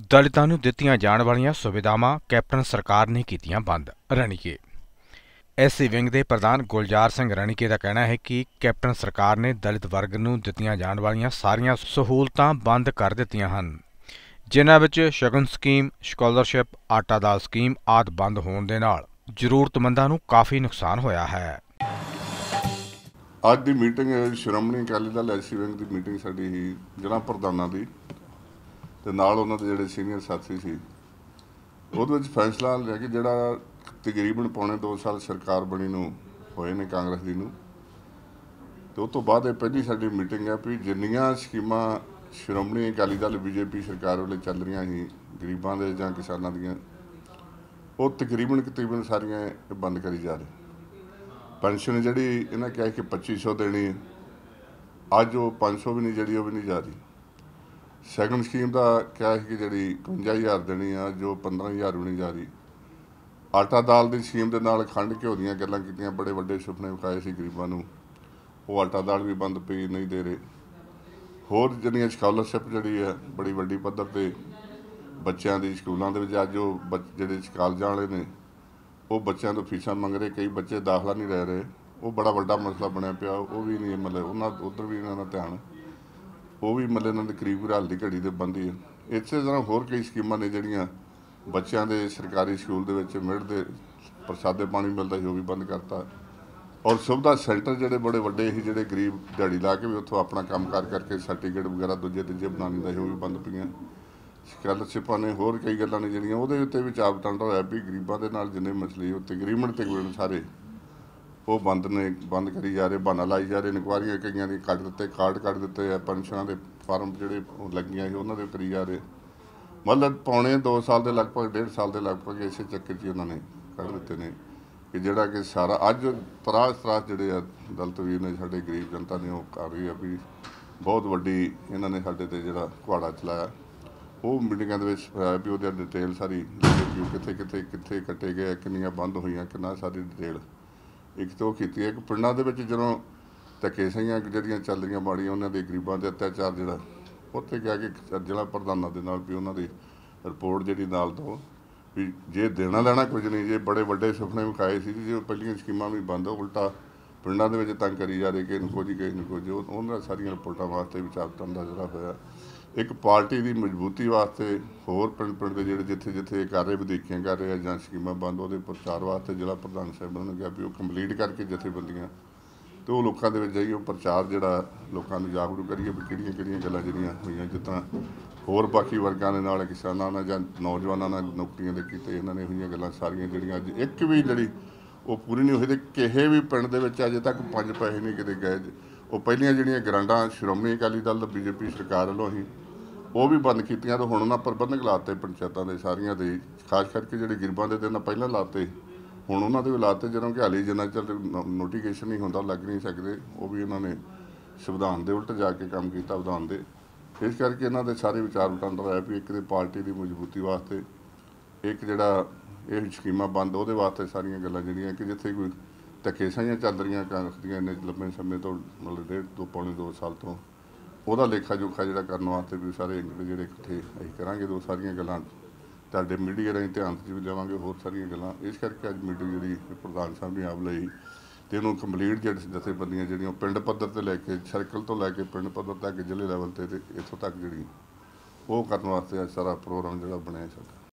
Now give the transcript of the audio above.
ਦਲਿਤਾਂ ਨੂੰ ਦਿੱਤੀਆਂ ਜਾਣ ਵਾਲੀਆਂ ਸੁਵਿਧਾਵਾਂ ਕੈਪਟਨ ਸਰਕਾਰ ਨੇ ਕੀਤੀਆਂ ਬੰਦ। ਰਣੀਕੇ। ਐਸਸੀ ਵਿੰਗ ਦੇ ਪ੍ਰਧਾਨ ਗੁਲਜ਼ਾਰ ਸਿੰਘ ਰਣੀਕੇ ਦਾ ਕਹਿਣਾ ਹੈ ਕਿ ਕੈਪਟਨ ਸਰਕਾਰ ਨੇ ਦਲਿਤ ਵਰਗ ਨੂੰ ਦਿੱਤੀਆਂ ਜਾਣ ਵਾਲੀਆਂ ਸਾਰੀਆਂ ਸਹੂਲਤਾਂ ਬੰਦ ਕਰ ਦਿੱਤੀਆਂ ਹਨ। ਜਿਨ੍ਹਾਂ ਵਿੱਚ ਸ਼ਗਨ ਸਕੀਮ, ਸਕਾਲਰਸ਼ਿਪ, ਆਟਾ ਦਾਲ ਸਕੀਮ ਆਦਿ ਬੰਦ ਹੋਣ ਦੇ ਨਾਲ ਜ਼ਰੂਰਤਮੰਦਾਂ ਨੂੰ ਕਾਫੀ ਨੁਕਸਾਨ ਹੋਇਆ ਹੈ। ਅੱਜ ਦੀ meeting Shiromani Akali Dal SC wing ਦੀ ਮੀਟਿੰਗ ਸਾਡੀ ਜ਼ਿਲ੍ਹਾ ਪ੍ਰਧਾਨਾਂ ਦੀ ਤੇ ਨਾਲ ਉਹਨਾਂ ਦੇ ਜਿਹੜੇ ਸੀਨੀਅਰ ਸਾਥੀ ਸੀ, ਉਹਦੇ ਵਿੱਚ ਫੈਸਲਾ ਲਿਆ ਕਿ ਜਿਹੜਾ ਤਕਰੀਬਨ ਪੌਣੇ 2 ਸਾਲ ਸਰਕਾਰ ਬਣੀ ਨੂੰ ਹੋਏ ਨੇ ਕਾਂਗਰਸ ਦੀ ਨੂੰ, ਤੇ ਉਸ ਤੋਂ ਬਾਅਦ ਇਹ ਪਹਿਲੀ ਸਾਡੀ ਮੀਟਿੰਗ ਹੈ ਵੀ ਜਿੰਨੀਆਂ ਸਕੀਮਾਂ ਸ਼੍ਰੋਮਣੀ ਅਕਾਲੀ ਦਲ, ਬੀਜੇਪੀ ਸਰਕਾਰ ਵੱਲੋਂ ਚੱਲ ਰਹੀਆਂ ਸੀ, ਗਰੀਬਾਂ ਦੇ ਜਾਂ ਕਿਸਾਨਾਂ ਦੀਆਂ, ਉਹ ਤਕਰੀਬਨ ਤਕਰੀਬਨ ਸਾਰੀਆਂ ਬੰਦ ਕਰੀ ਜਾ ਰਹੀ ਪੈਨਸ਼ਨ ਜਿਹੜੀ ਇਹਨਾਂ ਕਿਹਾ ਕਿ 2500 ਦੇਣੀ ਹੈ, ਅੱਜ ਉਹ 500 ਵੀ ਨਹੀਂ, ਜਿਹੜੀ ਉਹ ਵੀ ਨਹੀਂ ਜਾ ਰਹੀ। ਸੈਕੰਡ ਸਕੀਮ ਦਾ ਕਿਹਾ ਸੀ ਕਿ ਜਿਹੜੀ 51000 ਦੇਣੀ ਆ, ਜੋ 15000 ਵੀ ਨਹੀਂ ਜਾ ਰਹੀ। ਆਟਾ ਦਾਲ ਦੀ ਸਕੀਮ ਦੇ ਨਾਲ ਖੰਡ ਘਿਓ ਦੀਆਂ ਗੱਲਾਂ ਕੀਤੀਆਂ, ਬੜੇ ਵੱਡੇ ਸੁਪਨੇ ਵਿਖਾਏ ਸੀ ਗਰੀਬਾਂ ਨੂੰ। ਉਹ ਆਟਾ ਦਾਲ ਵੀ ਬੰਦ ਪਈ, ਨਹੀਂ ਦੇ ਰਹੇ। ਹੋਰ ਜਿਹੜੀਆਂ ਸਕਾਲਰਸ਼ਿਪ ਜਿਹੜੀ ਹੈ ਬੜੀ ਵੱਡੀ ਪੱਧਰ ਤੇ ਬੱਚਿਆਂ ਦੀ ਸਕੂਲਾਂ ਦੇ ਵਿੱਚ ਅੱਜ ਉਹ ਬੱਚ- ਜਿਹੜੇ ਕਾਲਜਾਂ ਵਾਲੇ ਨੇ, ਉਹ ਬੱਚਿਆਂ ਤੋਂ ਫੀਸਾਂ ਮੰਗ ਰਹੇ। ਕਈ ਬੱਚੇ ਦਾਖਲਾ ਨਹੀਂ ਲੈ ਰਹੇ। ਉਹ ਬੜਾ ਵੱਡਾ ਮਸਲਾ ਬਣਿਆ ਪਿਆ, ਉਹ ਵੀ ਨਹੀਂ ਮਤਲਬ ਉਹਨਾਂ, ਉਧਰ ਵੀ ਇਹਨਾਂ ਦਾ ਧਿਆਨ ਉਹ ਵੀ ਮਤਲਬ ਇਹਨਾਂ ਦੇ ਕਰੀਬ ਹਾਲ ਦੀ ਘੜੀ ਦੇ ਬੰਦੀ ਹੈ ਇਸੇ ਤਰ੍ਹਾਂ ਹੋਰ ਕਈ ਸਕੀਮਾਂ ਨੇ ਜਿਹੜੀਆਂ ਬੱਚਿਆਂ ਦੇ ਸਰਕਾਰੀ ਸਕੂਲ ਦੇ ਵਿੱਚ ਮਿਡ ਦੇ ਪ੍ਰਸਾਦੇ ਪਾਣੀ ਮਿਲਦਾ ਸੀ, ਉਹ ਵੀ ਬੰਦ ਕਰਤਾ। ਔਰ ਸੁਵਿਧਾ ਸੈਂਟਰ ਜਿਹੜੇ ਬੜੇ ਵੱਡੇ ਸੀ, ਜਿਹੜੇ ਗਰੀਬ ਦਿਹਾੜੀ ਲਾ ਕੇ ਵੀ ਉੱਥੋਂ ਆਪਣਾ ਕੰਮ ਕਾਰ ਕਰਕੇ ਸਰਟੀਫਿਕੇਟ ਵਗੈਰਾ ਦੂਜੇ ਤੀਜੇ ਬਣਾਉਣ ਦਾ ਸੀ, ਉਹ ਵੀ ਬੰਦ ਪਈਆਂ। ਸਕਾਲਰਸ਼ਿਪਾਂ ਨੇ ਹੋਰ ਕਈ ਗੱਲਾਂ ਨੇ ਜਿਹੜੀਆਂ, ਉਹਦੇ ਉੱਤੇ ਵੀ ਚਾਪ ਟੰਡਾ ਹੋਇਆ ਵੀ ਗਰੀਬਾਂ ਦੇ ਨਾਲ ਜਿੰਨੇ ਮਸਲੇ ਉਹ ਤਕਰੀਬਨ ਤਕਰੀਬਨ ਸਾਰੇ। ਉਹ ਬੰਦ ਨੇ, ਬੰਦ ਕਰੀ ਜਾ ਰਹੇ, ਬਹਾਨਾ ਲਾਈ ਜਾ ਰਹੇ, ਇਨਕੁਆਰੀਆਂ ਕਈਆਂ ਦੀ ਕੱਢ ਦਿੱਤੇ, ਕਾਰਡ ਕੱਢ ਦਿੱਤੇ ਆ ਪੈਨਸ਼ਨਾਂ ਦੇ ਫਾਰਮ ਜਿਹੜੇ ਉਹ ਲੱਗੀਆਂ ਸੀ, ਉਹਨਾਂ ਦੇ ਕਰੀ ਜਾ ਰਹੇ। ਮਤਲਬ ਪੌਣੇ 2 ਸਾਲ ਦੇ ਲਗਭਗ, ਡੇਢ ਸਾਲ ਦੇ ਲਗਭਗ ਇਸੇ ਚੱਕਰ 'ਚ ਉਹਨਾਂ ਨੇ ਕੱਢ ਦਿੱਤੇ ਨੇ। ਕਿ ਜਿਹੜਾ ਕਿ ਸਾਰਾ, ਅੱਜ ਤਰਾਸ ਤਰਾਸ ਜਿਹੜੇ ਆ ਦਲਿਤ ਵੀਰ ਨੇ, ਸਾਡੇ ਗਰੀਬ ਜਨਤਾ ਨੇ, ਉਹ ਕਰ ਰਹੀ ਆ ਵੀ ਬਹੁਤ ਵੱਡੀ ਇਹਨਾਂ ਨੇ ਸਾਡੇ ਤੇ ਜਿਹੜਾ ਕੁਹਾੜਾ ਚਲਾਇਆ। ਉਹ ਮੀਟਿੰਗਾਂ ਦੇ ਵਿੱਚ ਵੀ ਉਹਦੇ ਡਿਟੇਲ ਸਾਰੀ ਵੀ ਕਿੱਥੇ ਕਿੱਥੇ ਕਿੱਥੇ ਕੱਟੇ ਗਏ ਕਿੰਨੀਆਂ ਬੰਦ ਹੋਈਆਂ, ਕਿੰਨਾ ਸਾਰੀ ਡਿਟੇਲ ਇੱਕ ਤੋਂ ਕੀਤੀ ਹੈ ਕਿ ਪਿੰਡਾਂ ਦੇ ਵਿੱਚ ਜਦੋਂ ਧੱਕੇ ਸਹੀਆਂ ਜਿਹੜੀਆਂ ਚੱਲ ਰਹੀਆਂ ਮਾੜੀਆਂ, ਉਹਨਾਂ ਦੇ ਗਰੀਬਾਂ ਦੇ ਅਤਿਆਚਾਰ ਜਿਹੜਾ, ਉੱਥੇ ਕਿਹਾ ਕਿ ਜ਼ਿਲ੍ਹਾ ਪ੍ਰਧਾਨਾਂ ਦੇ ਨਾਲ ਵੀ ਉਹਨਾਂ ਦੀ ਰਿਪੋਰਟ ਜਿਹੜੀ ਨਾਲ ਦੋ ਵੀ ਜੇ ਦੇਣਾ ਲੈਣਾ ਕੁਝ ਨਹੀਂ, ਜੇ ਬੜੇ ਵੱਡੇ ਸੁਪਨੇ ਵਿਖਾਏ ਸੀ, ਜੇ ਪਹਿਲੀਆਂ ਸਕੀਮਾਂ ਵੀ ਬੰਦ, ਉਲਟਾ ਪਿੰਡਾਂ ਦੇ ਵਿੱਚ ਤੰਗ ਕਰੀ ਜਾ ਰਹੇ ਕਿ ਇਹਨੂੰ ਕੁਝ, ਕਿਸੇ ਨੂੰ ਕੁਝ ਉਹਨਾਂ ਸਾਰੀਆਂ ਰਿਪੋਰਟਾਂ ਵਾਸਤੇ ਵਿਚਾਰ ਦਾ ਜਿਹੜਾ ਹੋਇਆ। ਇੱਕ ਪਾਰਟੀ ਦੀ ਮਜ਼ਬੂਤੀ ਵਾਸਤੇ ਹੋਰ ਪਿੰਡ ਪਿੰਡ ਦੇ ਜਿਹੜੇ ਜਿੱਥੇ ਜਿੱਥੇ ਇਹ ਕਰ ਰਹੇ ਵਧੀਕੀਆਂ ਕਰ ਰਹੇ ਆ ਜਾਂ ਸਕੀਮਾਂ ਬੰਦ ਉਹਦੇ ਪ੍ਰਚਾਰ ਵਾਸਤੇ ਜ਼ਿਲ੍ਹਾ ਪ੍ਰਧਾਨ ਸਾਹਿਬਾਨ ਨੇ ਕਿਹਾ ਵੀ ਉਹ ਕੰਪਲੀਟ ਕਰਕੇ ਜਥੇਬੰਦੀਆਂ ਤੇ ਉਹ ਲੋਕਾਂ ਦੇ ਵਿੱਚ ਜਾਈਏ ਉਹ ਪ੍ਰਚਾਰ ਜਿਹੜਾ ਲੋਕਾਂ ਨੂੰ ਜਾਗਰੂਕ ਕਰੀਏ ਵੀ ਕਿਹੜੀਆਂ ਕਿਹੜੀਆਂ ਗੱਲਾਂ ਜਿਹੜੀਆਂ ਹੋਈਆਂ, ਜਿੱਦਾਂ ਹੋਰ ਬਾਕੀ ਵਰਗਾਂ ਦੇ ਨਾਲ ਕਿਸਾਨਾਂ ਨਾਲ ਜਾਂ ਨੌਜਵਾਨਾਂ ਨਾਲ ਨੌਕਰੀਆਂ ਦੇ ਕੀਤੇ ਇਹਨਾਂ ਨੇ ਹੋਈਆਂ ਗੱਲਾਂ ਸਾਰੀਆਂ ਜਿਹੜੀਆਂ ਅੱਜ ਇੱਕ ਵੀ ਜਿਹੜੀ ਉਹ ਪੂਰੀ ਨਹੀਂ ਹੋਈ ਤੇ ਕਿਸੇ ਵੀ ਪਿੰਡ ਦੇ ਵਿੱਚ ਅਜੇ ਤੱਕ ਪੰਜ ਪੈਸੇ ਨਹੀਂ ਕਿਤੇ ਗਏ। ਉਹ ਪਹਿਲੀਆਂ ਜਿਹੜੀਆਂ ਗਰਾਂਡਾਂ, ਸ਼੍ਰੋਮਣੀ ਅਕਾਲੀ ਦਲ, ਬੀਜੇਪੀ ਸਰਕਾਰ ਵੱਲੋਂ ਹੀ ਉਹ ਵੀ ਬੰਦ ਕੀਤੀਆਂ ਤੇ ਹੁਣ ਉਹਨਾਂ ਪ੍ਰਬੰਧਕ ਲਾਤੇ ਪੰਚਾਇਤਾਂ ਦੇ ਸਾਰੀਆਂ ਦੇ, ਖਾਸ ਕਰਕੇ ਜਿਹੜੇ ਗਰੀਬਾਂ ਦੇ ਤੇ ਉਹਨਾਂ ਪਹਿਲਾਂ ਲਾਤੇ। ਹੁਣ ਉਹਨਾਂ ਦੇ ਵੀ ਲਾਤੇ ਜਦੋਂ ਕਿ ਹਾਲੀ ਜਿੰਨਾ ਚਿਰ ਨੋਟੀਫਿਕੇਸ਼ਨ ਨਹੀਂ ਹੁੰਦਾ, ਲੱਗ ਨਹੀਂ ਸਕਦੇ, ਉਹ ਵੀ ਉਹਨਾਂ ਨੇ ਸੰਵਿਧਾਨ ਦੇ ਉਲਟ ਜਾ ਕੇ ਕੰਮ ਕੀਤਾ ਵਿਧਾਨ ਦੇ। ਇਸ ਕਰਕੇ ਇਹਨਾਂ ਦੇ ਸਾਰੇ ਵਿਚਾਰ ਵਟਾਂਦਰਾ ਹੋਇਆ ਵੀ ਇੱਕ ਦੇ ਪਾਰਟੀ ਦੀ ਮਜ਼ਬੂਤੀ ਵਾਸਤੇ ਇੱਕ ਜਿਹੜਾ ਇਹ ਸਕੀਮਾਂ ਬੰਦ, ਉਹਦੇ ਵਾਸਤੇ ਸਾਰੀਆਂ ਗੱਲਾਂ ਜਿਹੜੀਆਂ ਕਿ ਜਿੱਥੇ ਕੋਈ ਧੱਕੇ ਸਾਈਆਂ ਚੱਲ ਰਹੀਆਂ ਕਾਂਗਰਸ ਦੀਆਂ ਨੇ ਲੰਬੇ ਸਮੇਂ ਤੋਂ, ਮਤਲਬ ਡੇਢ ਤੋਂ ਪੌਣੇ 2 ਸਾਲ ਤੋਂ ਉਹਦਾ ਲੇਖਾ ਜੋਖਾ ਜਿਹੜਾ ਕਰਨ ਵਾਸਤੇ ਵੀ ਸਾਰੇ ਜਿਹੜੇ ਇਕੱਠੇ ਅਸੀਂ ਕਰਾਂਗੇ, ਦੋ ਸਾਰੀਆਂ ਗੱਲਾਂ ਤੁਹਾਡੇ ਮੀਡੀਆ ਰਾਹੀਂ ਧਿਆਨ 'ਚ ਵੀ ਲਵਾਂਗੇ ਹੋਰ ਸਾਰੀਆਂ ਗੱਲਾਂ। ਇਸ ਕਰਕੇ ਅੱਜ ਮੀਟਿੰਗ ਜਿਹੜੀ ਪ੍ਰਧਾਨ ਸਾਹਿਬ ਨੇ ਆਪ ਲਈ ਤੇ ਇਹਨੂੰ ਕੰਪਲੀਟ ਜਿਹੜੇ ਜਥੇਬੰਦੀਆਂ ਜਿਹੜੀਆਂ ਪਿੰਡ ਪੱਧਰ ਤੇ ਲੈ ਕੇ ਸਰਕਲ ਤੋਂ ਲੈ ਕੇ ਪਿੰਡ ਪੱਧਰ ਤੱਕ, ਜ਼ਿਲ੍ਹੇ ਲੈਵਲ ਤੇ ਤੇ ਇੱਥੋਂ ਤੱਕ ਜਿਹੜੀ ਉਹ ਕਰਨ ਵਾਸਤੇ ਅੱਜ ਸਾਰਾ ਪ੍ਰੋਗਰਾਮ ਜਿਹੜਾ ਬਣਿਆ ਸਾਡਾ।